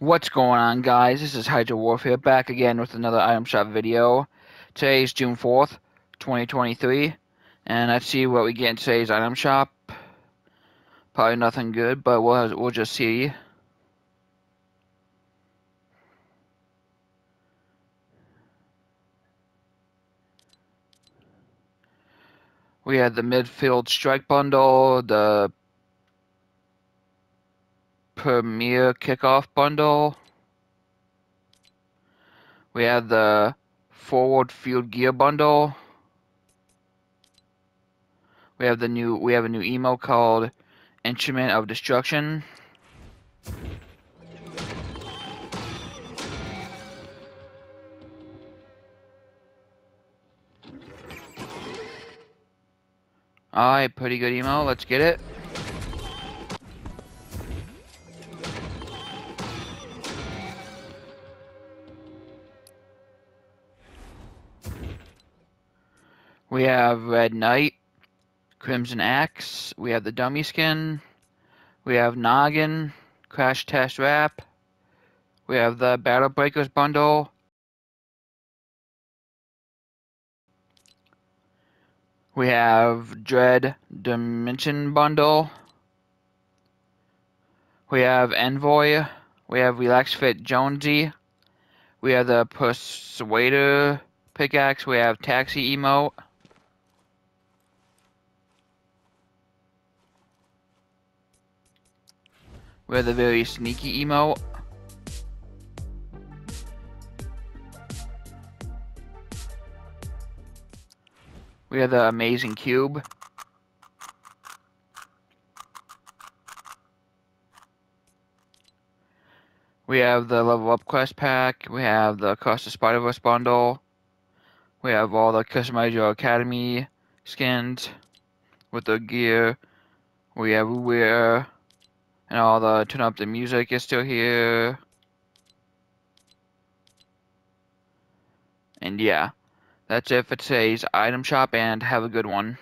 What's going on guys? This is HyDra Wolf back again with another item shop video. Today is June 4th, 2023. And let's see what we get in today's item shop. Probably nothing good, but we'll, we'll just see. We had the midfield strike bundle, the Premier Kickoff Bundle. We have the Forward Field Gear Bundle. We have the new we have a new emo called Instrument of Destruction. Alright, pretty good emo, let's get it. We have Red Knight, Crimson Axe, we have the Dummy Skin, we have Noggin, Crash Test Wrap, we have the Battle Breakers bundle, we have Dread Dimension bundle, we have Envoy, we have Relax Fit Jonesy, we have the Persuader pickaxe, we have Taxi emote, We have the very sneaky emote. We have the amazing cube. We have the level up quest pack. We have the Across the Spider-Verse bundle. We have all the Customize Your Academy skins with the gear. We have wear and all the turn up the music is still here. And yeah, that's it for today's item shop and have a good one.